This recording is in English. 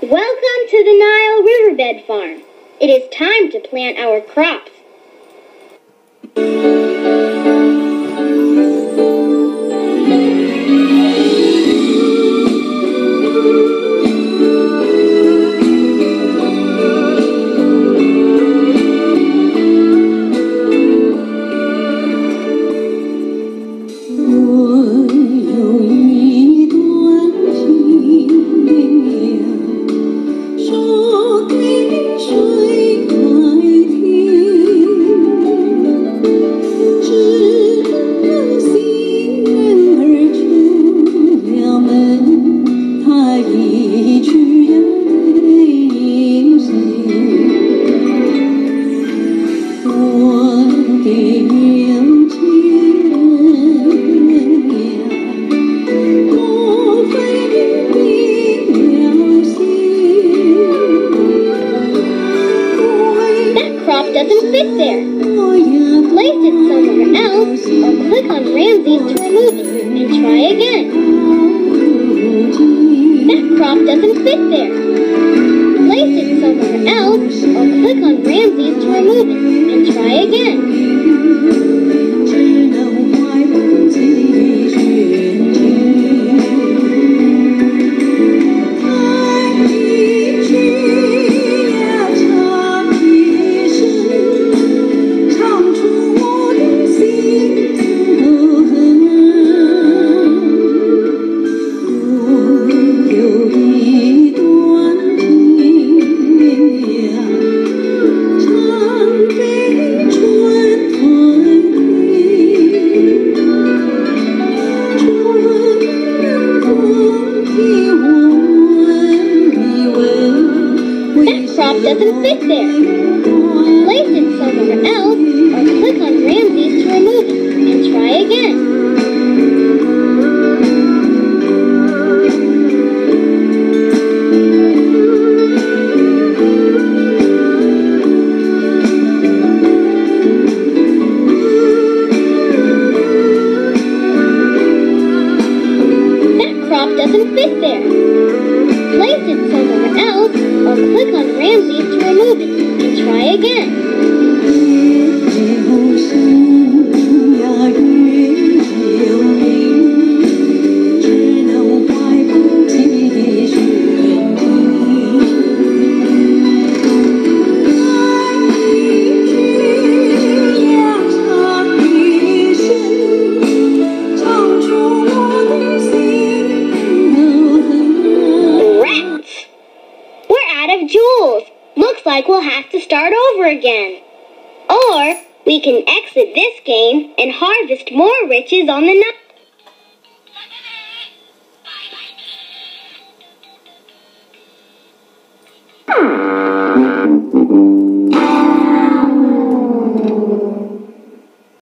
Welcome to the Nile Riverbed Farm. It is time to plant our crops. Doesn't fit there. Place it somewhere else or click on Ramses to remove it and try again. That crop doesn't fit there. Place it somewhere else or click on Ramses to remove it and try again. Doesn't fit there. Place it somewhere else or click on Crop doesn't fit there. Place it somewhere else or click on Ramses to remove it and try again. Like we'll have to start over again. Or we can exit this game and harvest more riches on the Nile.